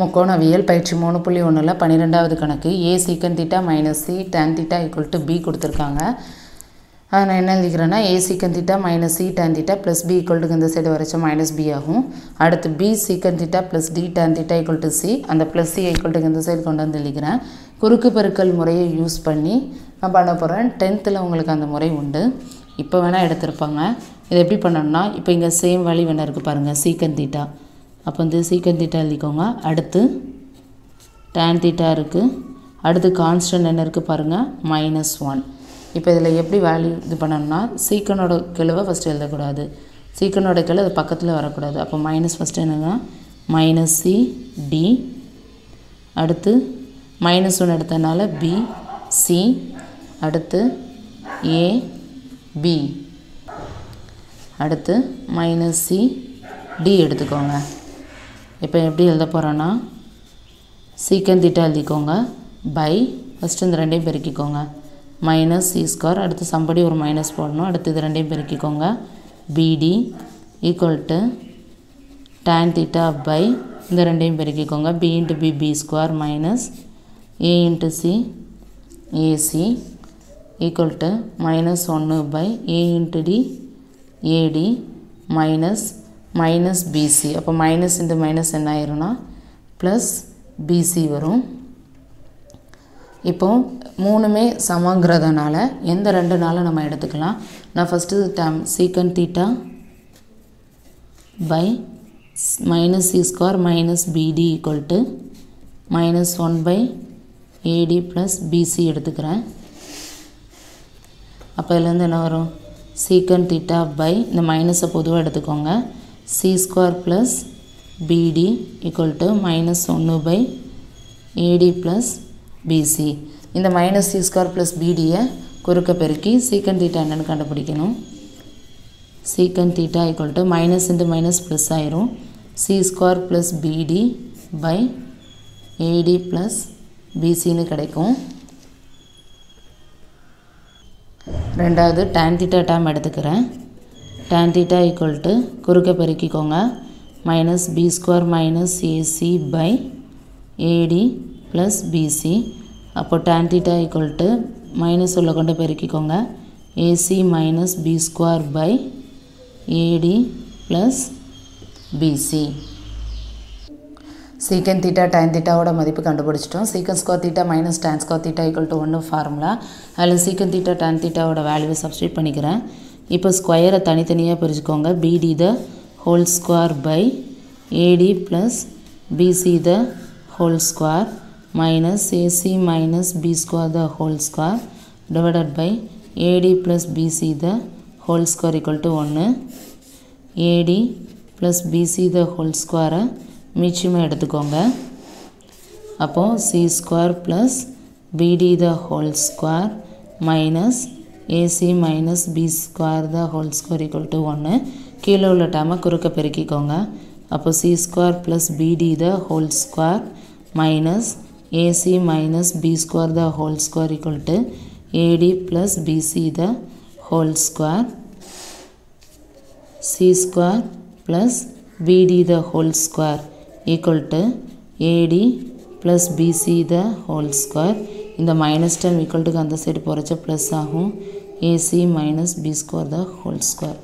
முக்கோணவியல் பயிற்சி மூணு புள்ளி ஒன்றில் பன்னிரெண்டாவது கணக்கு A secant theta minus C tan theta equal to B கொடுத்துருக்காங்க. அதை நான் என்ன எழுதிக்கிறேன்னா A secant theta minus C tan theta plus B equal to இந்த சைடு வரைச்சா மைனஸ் பி ஆகும். அடுத்து B secant theta plus D tan theta equal to C அந்த plus C equal to இந்த சைடு கொண்டு வந்து எழுதிக்கிறேன். குறுக்கு பெருக்கல் முறையை யூஸ் பண்ணி நான் பண்ண போகிறேன் டென்த்தில் உங்களுக்கு அந்த முறை உண்டு. இப்போ வேணால் எடுத்திருப்பாங்க. இதை எப்படி பண்ணணும்னா இப்போ இங்கே சேம் வழி வேணா இருக்குது பாருங்கள் சீக்கன் தீட்டா அப்போ வந்து சீக்கன் தீட்டா எழுதிக்கோங்க. அடுத்து டேன் தீட்டா இருக்குது அடுத்து கான்ஸ்டன்ட் என்ன இருக்குது பாருங்கள் மைனஸ் ஒன் இப்போ இதில் எப்படி வேல்யூ இது பண்ணணும்னா சீக்கனோட கிழவை ஃபஸ்ட்டு எழுதக்கூடாது. சீக்கனோட கிழ அது பக்கத்தில் வரக்கூடாது. அப்போ மைனஸ் ஃபஸ்ட்டு என்னங்க? மைனஸ் சி டி அடுத்து மைனஸ் ஒன் எடுத்தனால பி சி அடுத்து ஏ பி அடுத்து மைனஸ் சி டி எடுத்துக்கோங்க. இப்போ எப்படி எழுத போகிறோன்னா சீக்கன் தீட்டா எழுதிக்கோங்க. பை ஃபஸ்ட்டு இந்த ரெண்டையும் பெருக்கிக்கோங்க. மைனஸ் சி ஸ்கொயர் அடுத்து சம்படி ஒரு மைனஸ் போடணும். அடுத்து இது ரெண்டையும் பெருக்கிக்கோங்க. BD equal to tan theta by இந்த ரெண்டையும் பெருக்கிக்கோங்க. B into B B square minus A into C AC equal to minus ஒன்று by A into D AD minus minus BC அப்போ மைனஸ் இன்ட்டு மைனஸ் என்ன ஆயிரும்னா ப்ளஸ் பிசி வரும். இப்போ மூணுமே சமங்கிறதுனால எந்த ரெண்டு நாளும் நம்ம எடுத்துக்கலாம். நான் first term secant theta by minus C square minus BD equal to minus one by AD plus BC எடுத்துக்கிறேன். அப்போ இதுலேருந்து என்ன வரும்? சீக்கன் தீட்டா பை இந்த மைனஸை பொதுவாக எடுத்துக்கோங்க. C square plus BD equal to minus ஒன்று பை ஏடி ப்ளஸ் பிசி இந்த மைனஸ் சி ஸ்கொயர் ப்ளஸ் பிடியை குறுக்க பெருக்கி சீக்கன் தீட்டா என்னென்னு கண்டுபிடிக்கணும். Secant theta equal to minus into minus plus ஆயிரும். C square plus BD by AD plus பிசின்னு கிடைக்கும். ரெண்டாவது டேன் தீட்டா டேம் எடுத்துக்கிறேன். டேன் தீட்டா ஈக்குவல் டு குறுக்க பெருக்கிக்கோங்க. Minus B square minus AC by AD plus BC அப்போ tan theta equal to minus உள்ள கொண்டு பெருக்கிக்கோங்க. AC minus B square by AD plus BC secant theta tan தீட்டாவோட மதிப்பு கண்டுபிடிச்சிட்டோம். Secant square theta minus tan square theta equal to ஒன்று formula அதில் secant theta tan தீட்டாவோட வேல்யூவை substitute பண்ணிக்கிறேன். இப்போ ஸ்கொயரை தனித்தனியாக பிரிச்சுக்கோங்க. BD the whole square by AD plus BC the whole square minus AC minus B square the whole square divided by AD plus BC the whole square equal to ஒன்று AD plus BC the whole ஸ்கொயரை மிச்சமாக எடுத்துக்கோங்க. அப்போது C square plus BD the whole square minus AC minus B square the whole square equal to ஒன்று கீழே உள்ள டேமை குறுக்க பெருக்கிக்கோங்க. அப்போ C square plus BD the whole square minus AC minus B square the whole square equal to AD plus BC the whole square C square plus BD the whole square equal to AD plus BC the whole square இந்த minus time equal டுக்கு அந்த side போகிறச்ச plus ஆகும். AC minus B square the whole square